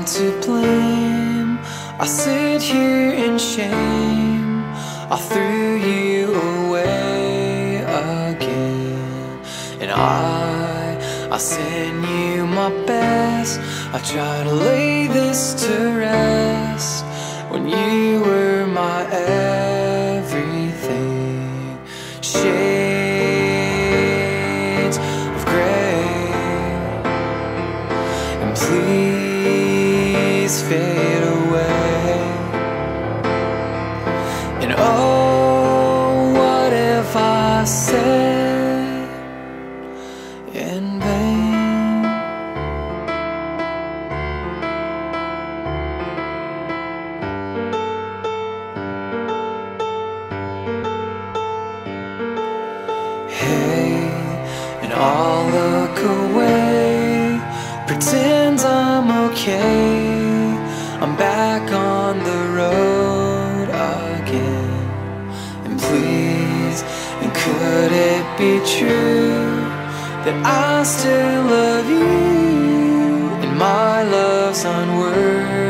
am to blame. I sit here in shame. I threw you away again. And I, I send you my best. I try to lay this to rest. When you were my everything. Shades Please fade away. And oh, what if I said in vain? Hey, and look away, pretend I'm okay. I'm back on the road again. And please, and could it be true that I still love you and my love's unworthy?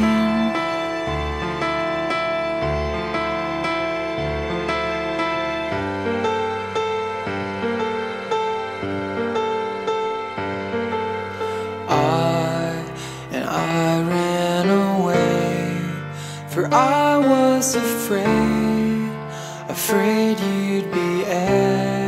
For I was afraid, afraid you'd be angry.